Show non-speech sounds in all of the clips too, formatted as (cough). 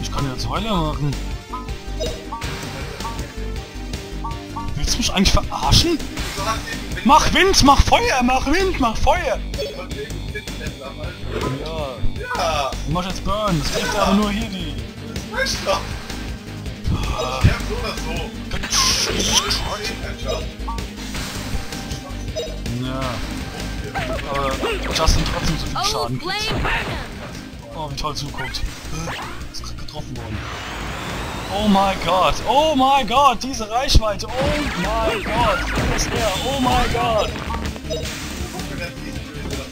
Ich kann jetzt Heule machen. Willst du mich eigentlich verarschen? Mach Wind, mach Feuer, mach Wind, mach Feuer! Ja, Ja, du machst jetzt Burn, das trifft aber nur hier die. das ist doch. Also, der so oder so. Windhändler. Ja. Aber Justin trotzdem so viel Schaden kriegt. Oh, wie toll zuguckt. Ist gerade getroffen worden. Oh mein Gott, oh mein Gott, diese Reichweite, oh mein Gott, wo ist er, oh mein Gott.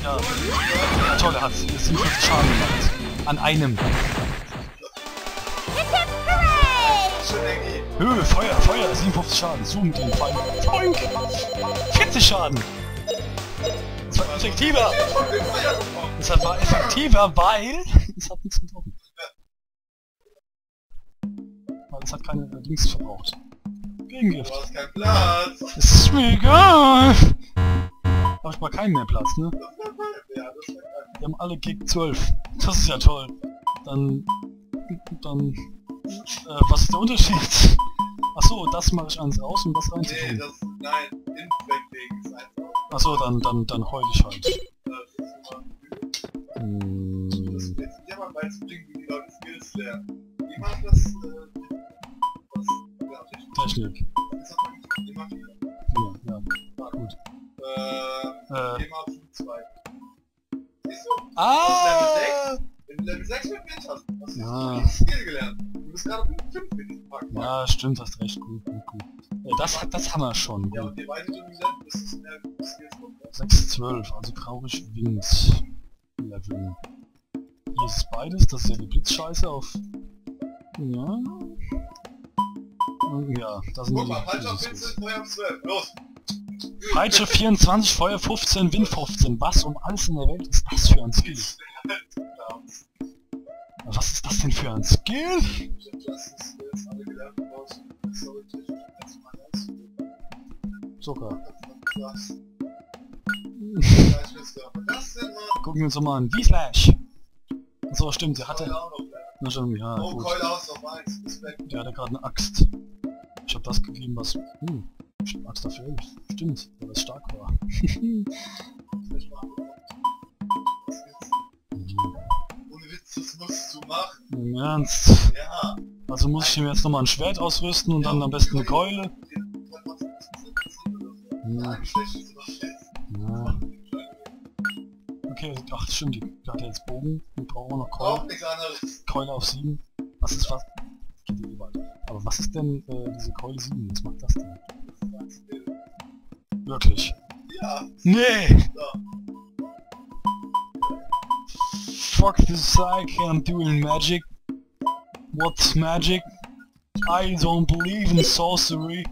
Ja, ja toll, er hat 57 Schaden gemacht. An einem. Höhe, Feuer, Feuer, 57 Schaden, zoom den. Poink! 40 Schaden. War effektiver. Das war effektiver, weil es hat nichts getroffen. Weil es hat keine Dings verbraucht. Gegengift. Du hast keinen Platz. Das ist mir egal. Hab ich mal keinen mehr Platz, ne? Die haben alle Gig 12. Das ist ja toll. Dann... Dann... Äh, was ist der Unterschied? Achso, das mache ich eins raus, um das Nee, reinzutun. das, nein. Achso, dann, dann, dann heul ich halt. Hm, Technik. Ja, ja. Gut. Äh. Thema Flug 2. Siehst du? Ah! Wenn du Level 6 mit hast, hast du Ja. Skill gelernt. Du bist gerade Punkt 5 mit diesem Pack. Ja, stimmt, hast recht. Gut, gut, gut. Äh, das, hat- das haben wir schon. Ja, und weiter du Level bist, desto mehr Skills kommt. 6, 12, also brauche ich Wind. Level. Hier ist beides, das ist ja die Blitzscheiße auf... Ja... Und Ja, da sind Guck mal. Falsch auf das ist Wind gut. sind Feuer auf 12. Los! Peitsche 24, Feuer 15, Wind 15. Was um alles in der Welt ist das für ein Skill? (laughs) Was ist das denn für ein Skill? Das. Mal. Gucken wir uns doch mal an. V-Slash! So, stimmt, der hatte... Na schon, ja, Oh, gut. Keule aus auf 1. Respekt. Der hatte gerade eine Axt. Ich habe das gegeben, was... Hm, Axt dafür. Stimmt, weil es stark war. Ich mach Was willst du? Ohne Witz, das musst du machen. Im Ernst. Ja. Also muss ich ihm jetzt nochmal ein Schwert ausrüsten und dann am besten eine Keule. Ja. Ja. Okay, ach stimmt, die hat ja jetzt Bogen. Wir brauchen noch Auch Keule. nichts anderes. Keule auf 7. Was ist was? Geht ja überall. Aber was ist denn äh, diese Keule 7? Was macht das denn? Wirklich? Ja. Nee! So. Fuck this psych, I'm doing magic. What's magic? I don't believe in sorcery.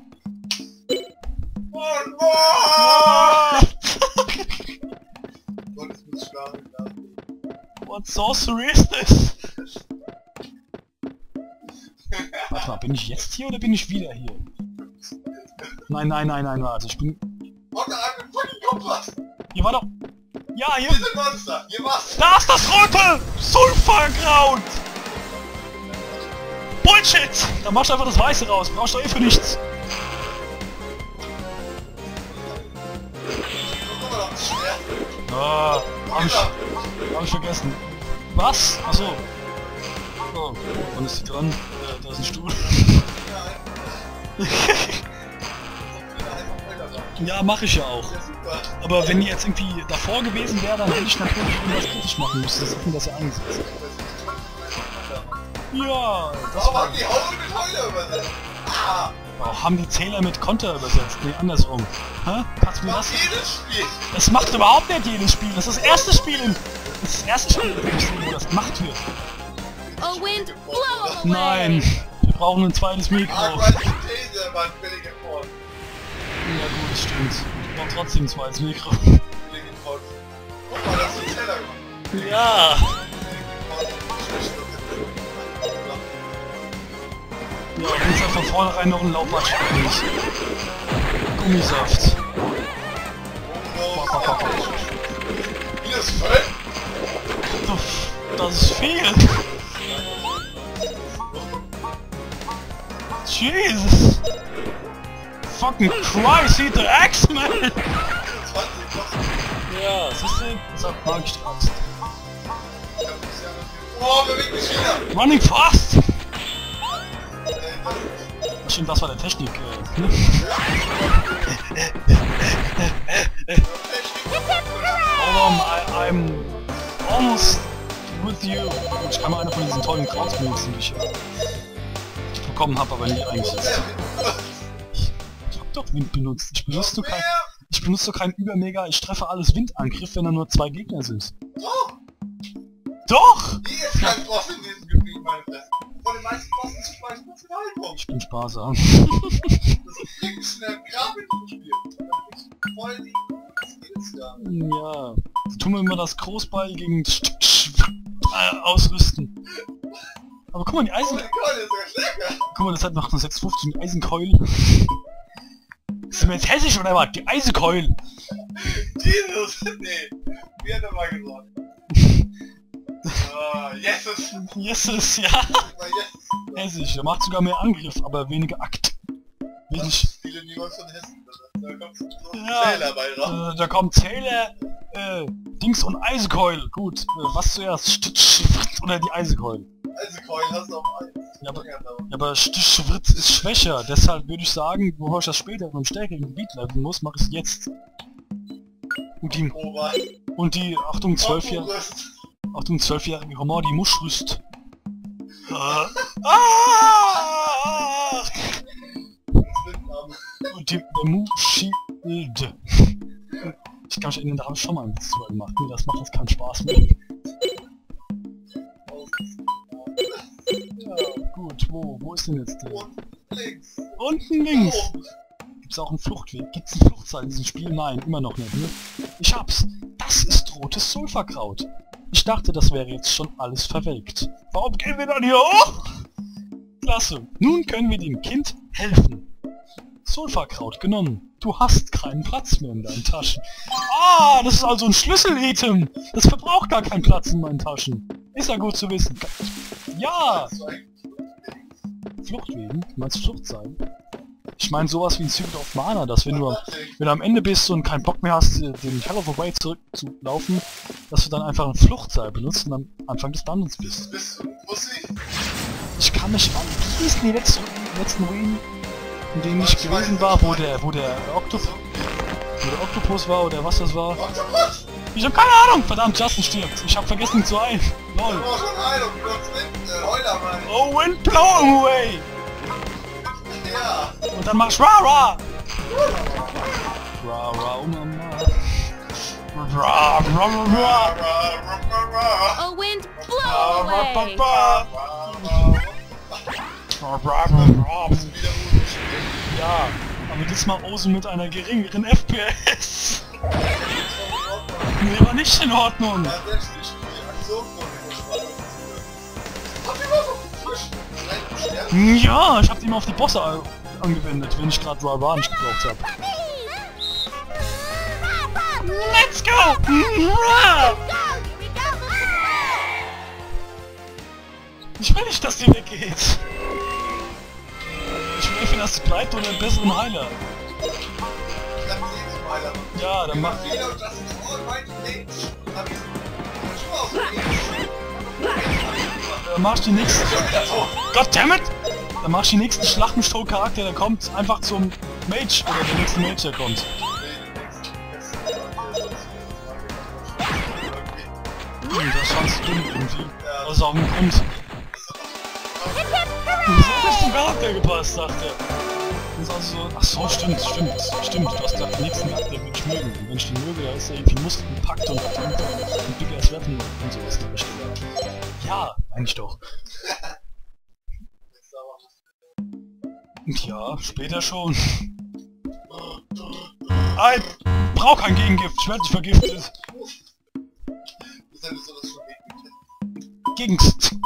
Gott, muss schlagen. What sorcery is this? Warte mal, bin ich jetzt hier oder bin ich wieder hier? Nein, nein, nein, nein, warte, ich bin... Oh, hat ein fucking Kompass! Hier war doch... Ja, hier... Hier sind Monster! Hier war's! Da ist das rote! Sulfurkraut! Bullshit! Da machst du einfach das Weiße raus, brauchst du eh für nichts. Ah, hab ich, hab ich vergessen. Was? Achso. Oh, wann ist die dran? Äh, da ist ein Stuhl. (laughs) ja, mache ich ja auch. Aber wenn die jetzt irgendwie davor gewesen wäre, dann hätte ich natürlich irgendwas kritisch machen müssen. Das hätten das ja eingesetzt. Ja, das war... die Haube mit Heule? Ah! Oh, haben die Zähler mit Konter übersetzt? Nee, andersrum. Hä? Du mir das... jedes Spiel! Das macht überhaupt nicht jedes Spiel. Das ist das erste Spiel in... Das ist das erste Spiel, in dem ich wo das gemacht wird. Oh, wind, blow! Nein! Wir brauchen ein zweites Mikro. Ah, Ja weil die These gut, das stimmt. Wir brauchen trotzdem ein zweites Mikro. Guck mal, das ist ein Teller. Ja! Wenn es da von vornherein noch ein Laubmatsch ist. Gummisaft. Hier ist voll. Das ist viel. Jesus. Fucking Christ, sieht der X-Men. Ja, das ist eine Sandmarkstraße. Oh, bewegt mich wieder! Running fast! Äh, das- war der Technik. Äh, ne? Hold on, I, I'm almost with you. Ich kann mal eine von diesen tollen Krauts benutzen, die ich äh, bekommen habe, aber nie eingesetzt. Ich hab doch Wind benutzt. Ich benutze doch kein, ich benutze doch keinen Übermega. Ich treffe alles Windangriff, wenn da nur zwei Gegner sind. Oh, Doch! hier ist kein Boss in diesem Gebiet, meine Fresse. Von den meisten Bossen ist vielleicht nur für Haltung. Ich bin sparsam. Das ist richtig schnell Grab in diesem Spiel. Das ist voll die Skills da. Ja. Tun wir immer das Großball gegen äh, ausrüsten. Aber guck mal, die Oh Eisen... stärker. Guck mal, das hat noch eine 650, die Eisenkeule. Ist mir jetzt hessisch oder was? Die Eisenkeule. Jesus, nee. Wie hat er mal gesagt? Ah, yeses. Jesus, ja. Yes. Hessisch. Er macht sogar mehr Angriff, aber weniger Akt. Wenig. Viele von Hessen. Da kommt Ja. Zähler bei raus. Äh, da kommt Taylor, äh, Dings und Eisenkeule. Gut, äh, was zuerst? Stitch oder die Eisenkeule? Also Coin hast du auf eins. Ja, aber- Ja, aber... Stichwitz ist schwächer, deshalb würde ich sagen, bevor ich das später in einem stärkeren Gebiet leveln muss, mache ich es jetzt. Und die, Oh, und die, Achtung, 12 Jahre, Rüst. Achtung, 12-jährige Humor, die Muschrüst. Ah! Und die, Muschild. Ich kann mich erinnern, da habe ich schon mal einen Witz drüber gemacht. Nee, das macht jetzt keinen Spaß mehr. Ja, gut, wo, wo ist denn jetzt der? Und links. Unten links. Gibt's auch einen Fluchtweg? Gibt's einen Fluchtseil in diesem Spiel? Nein, immer noch nicht, ne? Ich hab's. Das ist rotes Sulfakraut. Ich dachte, das wäre jetzt schon alles verwelkt. Warum gehen wir dann hier hoch? Klasse. Nun können wir dem Kind helfen. Sulfakraut genommen. Du hast keinen Platz mehr in deinen Taschen. Ah, das ist also ein Schlüssel-Item. Das verbraucht gar keinen Platz in meinen Taschen. Ist ja gut zu wissen. Ja! Fluchtwegen? Du meinst Fluchtseil? Ich meine sowas wie ein Secret of Mana, dass wenn du, wenn du am Ende bist und keinen Bock mehr hast, den Hell of Away zurückzulaufen, dass du dann einfach ein Fluchtseil benutzt und am Anfang des Dungeons bist. Ich kann mich an, wie hießen die letzten, letzten Ruinen, in denen ich gewesen war, wo der, wo der Oktopus, wo der Oktopus war oder was das war. Ich hab keine Ahnung! Verdammt, Justin stirbt. Ich hab vergessen zu heilen. Lol. brauchen Heilung. Du hast Ja. Und dann machst du Ra Ra! Ra Ra, oh Mama. Ra Ra Ra Ra. A wind blow away. Ja, aber diesmal Osen mit einer geringeren FPS. Nee, war nicht in Ordnung. Tatsächlich, die Aktion Ja, ich hab die mal auf die Bosse angewendet, wenn ich gerade Ra Ra nicht gebraucht hab. Let's go! Ich will nicht, dass die weggeht. Ich will entweder, dass sie bleibt oder einen besseren Heiler. Ich. Ja, dann mach... Wieder Dann mach ich die nächste... Schon wieder so. Goddammit! Dann mach ich die nächsten Schlachtenstow-Charakter, der kommt einfach zum Mage oder der nächste Mage, der kommt. Hm, das fandst du dumm irgendwie. Das ist auch ein Grund. Hast du zum Charakter gepasst, dachte er. Das ist also so, ach so, stimmt, stimmt, stimmt. Du hast gesagt, den nächsten Charakter würde ich mögen. Und wenn ich den möge, da ist er irgendwie muskelgepackt und hat ein dickes Weapon und sowas der Richtung. Ja, eigentlich doch. Ja, später schon. Ein, brauch kein Gegengift, ich werde nicht vergiftet. Gegenst.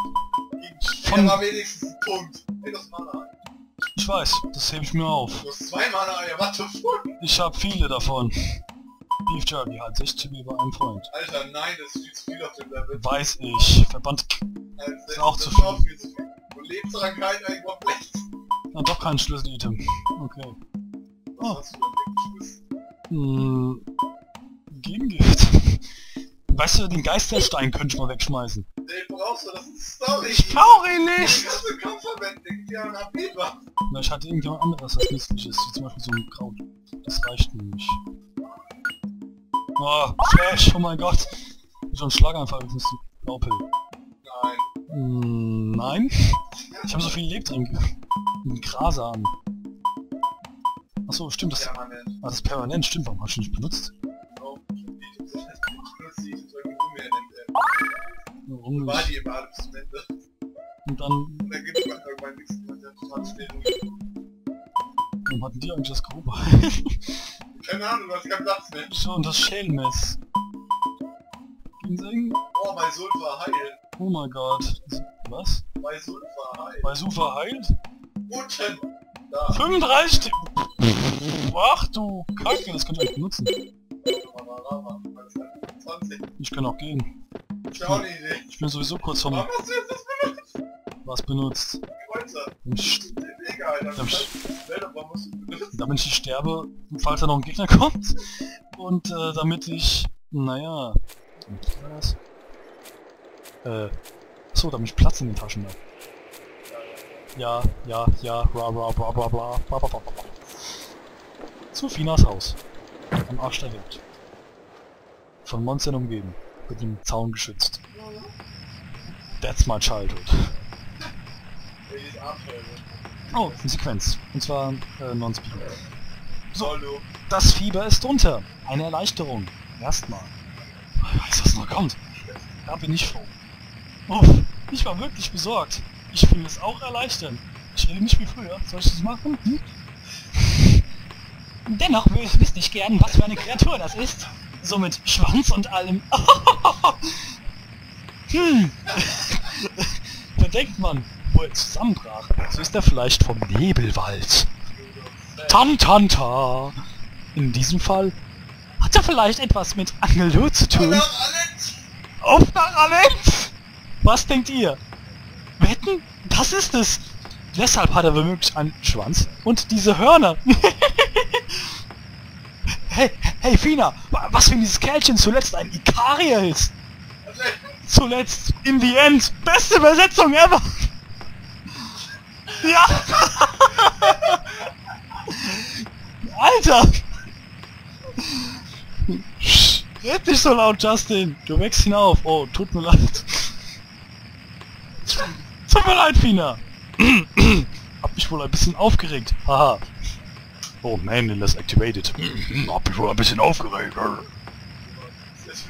Von... war wenigstens ein Punkt. Ich weiß, das hebe ich mir auf. Du hast zwei Mana, ja, what the fuck? Ich habe viele davon. Beef Jerky halt 60 wie bei einem Freund. Alter, nein, das ist viel zu viel auf dem Level. Weiß ich. Verband. Alter, Ist auch zu das viel. Und Lebenskrankheit ein komplett. Ah, doch kein Schlüssel-Item. Okay. Was Oh. hast du denn weggeschmissen? Hm, Gegengift. (laughs) Weißt du, den Geisterstein könnte ich mal wegschmeißen. Den brauchst du, das ist Story. Ich brauche ihn nicht! kannst du kaum verwenden, den gibt dir einen AP-Buff. Vielleicht hat irgendjemand anderes was Nützliches, wie zum Beispiel so ein Kraut. Das reicht mir nicht. Oh, Flash, oh mein Gott. So ein Schlaganfall, das ist ein Blaupil. Nein. Hm, nein. Ich habe so viel Lebtränke. Ein Grasan. Achso, stimmt, das, ah, Permanent. das ist permanent, stimmt, warum hast du nicht benutzt? Items sind nicht irgendwie. Warum War die im bis zum Ende. Und dann, Und dann gibt man irgendwann nichts mehr, der total schnell warum hatten die eigentlich das Gruppe? (laughs) Keine Ahnung, du hast keinen Platz mehr. so, und das Schälmess. Ginseng? Oh, mein Sulfa heilt. Oh mein Gott. Was? Mein Sulfa heilt. Bei Sufa heilt? Unten. Da. 35! Ach du Kacke, das könnt ihr euch benutzen. Lava. Das ist 20. Ich kann auch gehen. Ich auch. Ich bin sowieso kurz vom was benutzt. Ich, damit ich sterbe, falls da noch ein Gegner kommt. Und äh, damit ich... Naja... Was? Äh... So, damit ich Platz in den Taschen habe. Ja, ja, ja, bla bla bla bla bla bla bla bla bla. Zu Finas Haus. Am Arsch der Welt. Von Monstern umgeben. Mit dem Zaun geschützt. That's my childhood. Oh, eine Sequenz. Und zwar äh, Non-Speed. Solo. Das Fieber ist unter. Eine Erleichterung. Erstmal. Ich weiß, was noch kommt. Da bin ich froh. Uff, ich war wirklich besorgt. Ich finde es auch erleichternd. Ich rede nicht wie früher. Soll ich das machen? Hm? Dennoch wü- wüsste ich gern, was für eine Kreatur das ist. So mit Schwanz und allem. (laughs) hm. da denkt man, wo er zusammenbrach. So ist er vielleicht vom Nebelwald. Tantanta. In diesem Fall hat er vielleicht etwas mit Angelot zu tun. Auf nach Alex! Was denkt ihr? Wetten? Das ist es! Deshalb hat er womöglich einen Schwanz und diese Hörner. (laughs) hey, hey Fina, wa- was wenn dieses Kerlchen zuletzt ein Ikarier ist? Zuletzt, in the end, beste Übersetzung ever! (laughs) Ja! (laughs) Alter! Red nicht so laut, Justin! Du wächst hinauf. Oh, tut mir leid. Tut mir leid, Fina! (clears throat) Hab mich wohl ein bisschen aufgeregt. Haha. Oh, Manliness activated. (clears throat) Hab mich wohl ein bisschen aufgeregt. Das.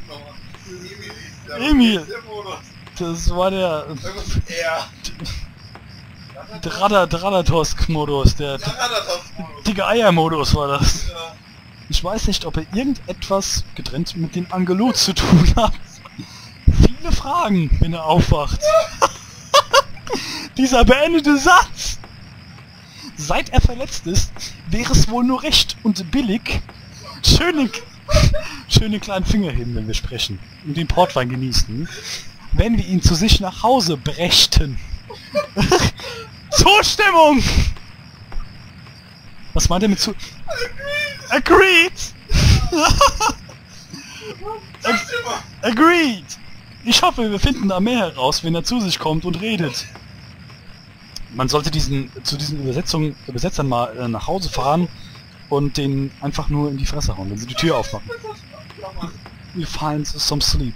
Emil. Das war der. (laughs) Drada Dradatosk-Modus, der dicke Eier-Modus war das. Ich weiß nicht, ob er irgendetwas getrennt mit den Angelot zu tun hat. Viele Fragen, wenn er aufwacht. (laughs) Dieser beendete Satz. Seit er verletzt ist, wäre es wohl nur recht und billig, schöne, schöne kleinen Finger heben, wenn wir sprechen und den Portwein genießen, wenn wir ihn zu sich nach Hause brächten. (laughs) Zustimmung! Was meint er mit zu... Agreed! Agreed! Ich hoffe, wir finden da mehr heraus, wenn er zu sich kommt und redet. Man sollte diesen zu diesen Übersetzungen, Übersetzern mal äh, nach Hause fahren und den einfach nur in die Fresse hauen, wenn sie die Tür aufmachen. You find some sleep.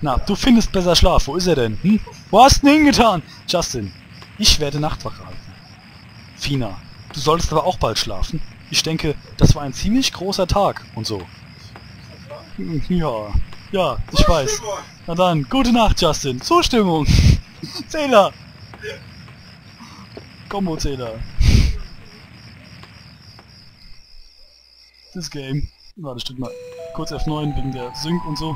Na, du findest besser Schlaf. Wo ist er denn? Hm? Wo hast du ihn hingetan? Justin, ich werde Nachtwache halten. Fina, du solltest aber auch bald schlafen. Ich denke, das war ein ziemlich großer Tag und so. Hm, Ja, ja, ich weiß. Na dann, gute Nacht, Justin. Zustimmung. (laughs) Zähler. Combo-Zähler. Das Game. Warte, stimmt mal. Kurz F9 wegen der Sync und so.